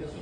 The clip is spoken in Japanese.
よし。